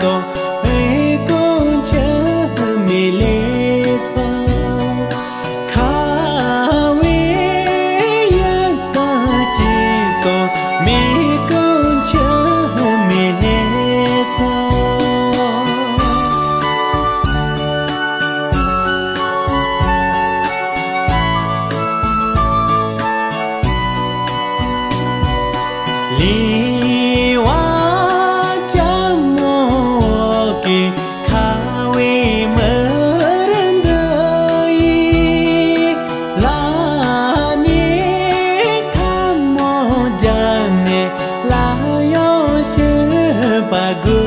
bagus lagoa.